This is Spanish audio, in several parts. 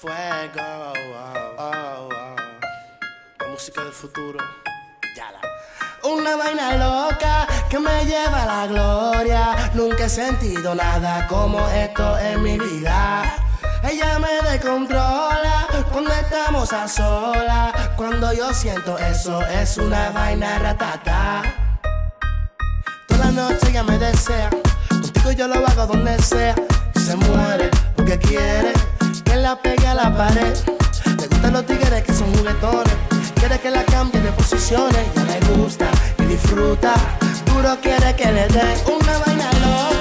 Fuego, oh, oh, oh. La música del futuro. Ya la. Una vaina loca que me lleva a la gloria. Nunca he sentido nada como esto en mi vida. Ella me descontrola cuando estamos a solas. Cuando yo siento eso, es una vaina ratata. Toda la noche ella me desea. Contigo yo lo hago donde sea. Se muere porque quiere que la pegue pared. Le gustan los tigres que son juguetones. Quiere que la cambie de posiciones. Ya le gusta y disfruta. Duro quiere que le dé una vaina loca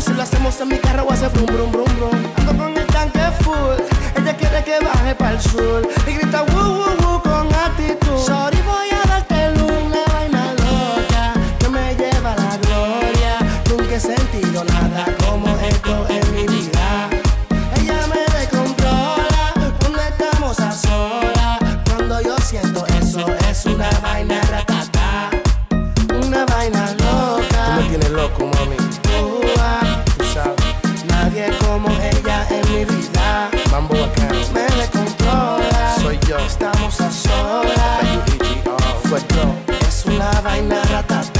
si lo hacemos en mi carro o hace brum brum brum brum. Ando con el tanque full, ella quiere que baje para el sur y grita woo woo woo con actitud. Sorry voy a darte luz, una vaina loca que me lleva a la gloria. Nunca he sentido nada como esto en mi vida. Ella me descontrola cuando estamos a solas. Cuando yo siento eso es una vaina ratata, una vaina loca. Tú me tienes loco mami. estamos a solas. Es una vaina rata.